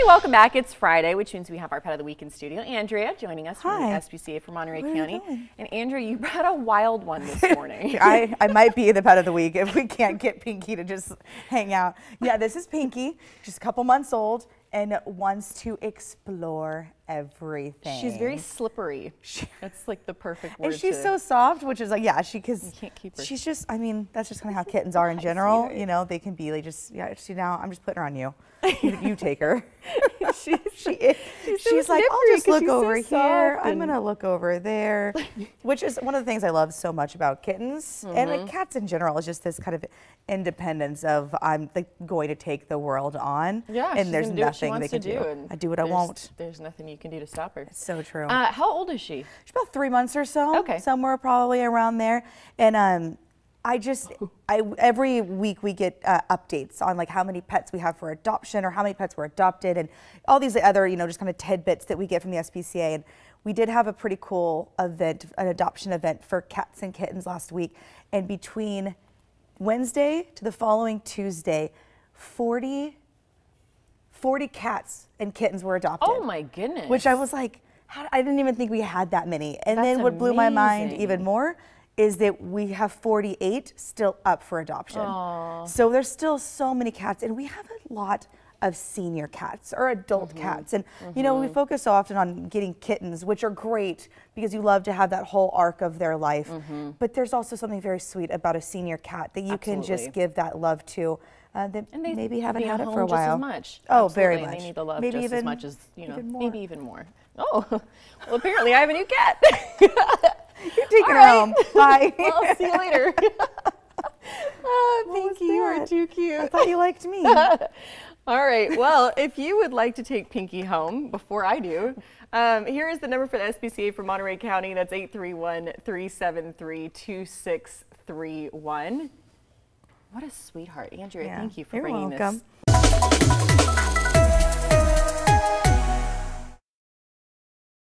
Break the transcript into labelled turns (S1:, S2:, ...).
S1: Hey, welcome back. It's Friday, which means we have our Pet of the Week in studio. Andrea joining us from
S2: Hi.
S1: the SPCA for Monterey
S2: Where
S1: County. And Andrea, you brought a wild one this morning.
S2: I, I might be the pet of the week if we can't get Pinkie to just hang out. Yeah, this is Pinkie, She's a couple months old and wants to explore everything.
S1: She's very slippery. That's like the perfect word.
S2: and she's
S1: to-
S2: so soft, which is like, yeah, she because
S1: You can't keep her.
S2: She's just, I mean, that's just kind of how kittens are in general. You know, they can be like just, yeah. See now, I'm just putting her on you. You, you take her.
S1: she's,
S2: she is.
S1: She's so
S2: She's like, I'll just look
S1: she's so
S2: over here. I'm gonna look over there, which is one of the things I love so much about kittens and
S1: Mm-hmm.
S2: like cats in general is just this kind of independence of I'm like going to take the world on.
S1: yeah,
S2: and there's
S1: gonna do what she
S2: nothing they can
S1: do.
S2: do. I do what I won't.
S1: There's nothing you can do to stop her.
S2: It's so true.
S1: Uh, how old is she?
S2: She's about three months or so.
S1: Okay.
S2: Somewhere probably around there. And um, I just, I every week we get uh, updates on like how many pets we have for adoption or how many pets were adopted and all these other, you know, just kind of tidbits that we get from the SPCA. And we did have a pretty cool event, an adoption event for cats and kittens last week. And between Wednesday to the following Tuesday, 40, 40 cats and kittens were adopted
S1: Oh my goodness.
S2: which I was like, how, I didn't even think we had that many. And
S1: That's
S2: then what blew my mind even more is that we have 48 still up for adoption.
S1: Aw.
S2: So there's still so many cats, and we have a lot of senior cats or adult
S1: Mm-hmm.
S2: cats. And you know, we focus so often on getting kittens, which are great because you love to have that whole arc of their life.
S1: Mm-hmm.
S2: But there's also something very sweet about a senior cat that you can just give that love to. Uh, that
S1: and they
S2: maybe haven't had it for a while.
S1: as much.
S2: Oh, very
S1: Absolutely, and
S2: much.
S1: They need the love
S2: maybe
S1: just
S2: even,
S1: as much as you know,
S2: even
S1: maybe even more. Oh, well, apparently I have a new cat.
S2: You're taking
S1: All
S2: her home. Bye.
S1: well, see you later.
S2: What
S1: Pinkie, you are too
S2: I
S1: cute.
S2: thought you liked me.
S1: All right. Well, if you would like to take Pinkie home before I do, um, here is the number for the SPCA for Monterey County. That's 831-373-2631. What a sweetheart. Andrea,
S2: Yeah,
S1: thank you for
S2: you're
S1: bringing
S2: welcome.
S1: this